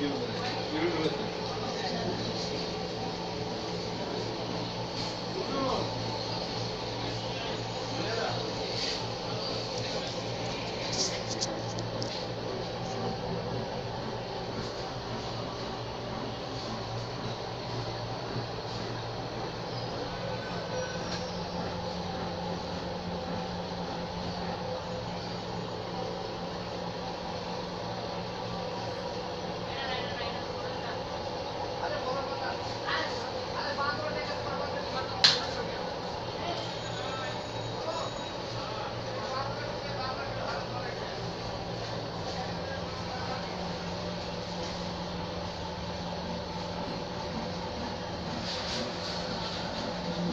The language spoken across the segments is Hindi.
Yürü.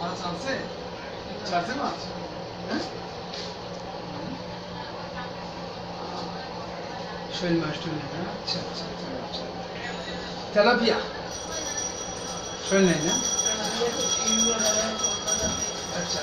पाँच साल से चार से पाँच शैल मास्टर ने अच्छा अच्छा अच्छा तेलापिया शैल नहीं ना अच्छा